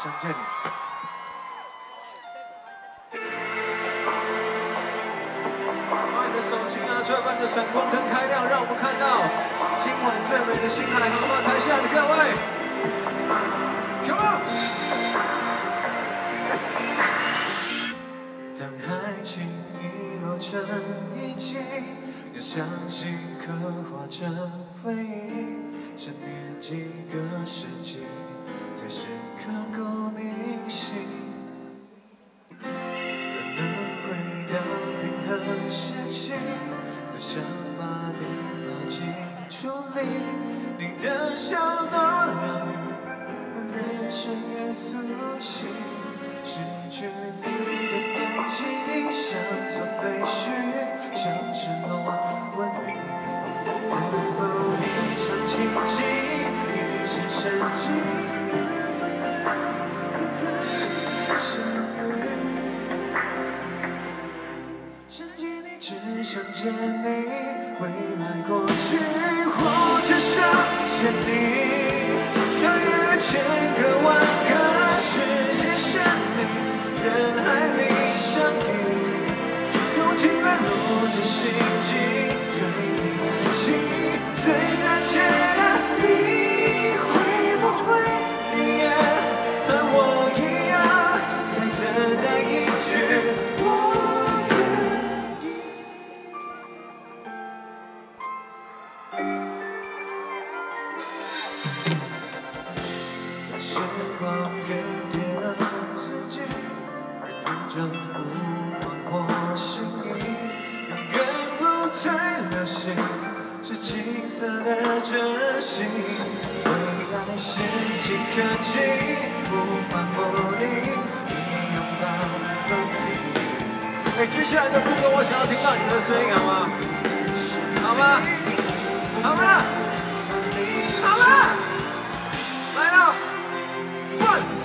想见你。把你的手机拿出来，把你的闪光灯开亮，让我们看到今晚最美的星海，好吗？台下的各位，Come on！当爱情遗落成遗迹，要相信刻画成回忆，想念几个世纪，才是刻骨铭心。若能回到任何时期，多想把你抱进处理，你的笑多疗愈，让人生也苏醒。失去。你只想见你，未来过去，我只想见你，穿越了千个万个时间线里，人海里相遇，用尽了路着心机，对你爱情最难解光更迭了四季，而你正无换过心意，勇敢不退流行，是金色的真心。未来是几科技，无法模拟，你拥抱了你。哎，接下来的副歌我想要听到你的声音，好吗？好吗？好吗？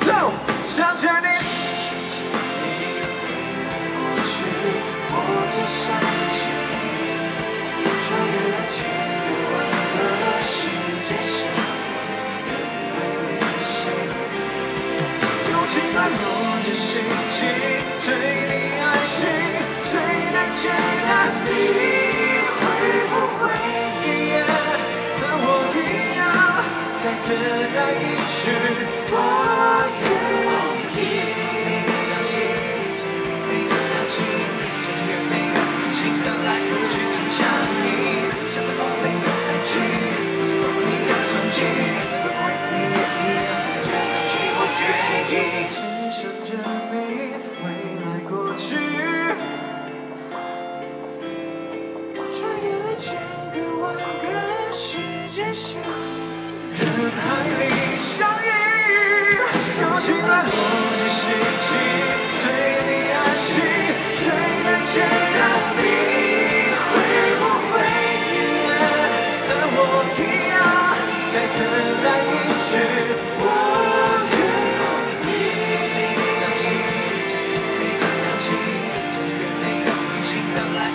，one two，想见你。过去，我只想起你，穿越了千个万个世界线，人海里相遇，用尽了逻辑心机，对你爱情最难解的谜，会不会你也和我一样，在等待一句的踪迹，会不会你也一样，这样去我愿意？只想着你，未来过去。穿越了千个万个时间线，人海里相遇，用尽了逻辑心机，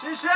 谢谢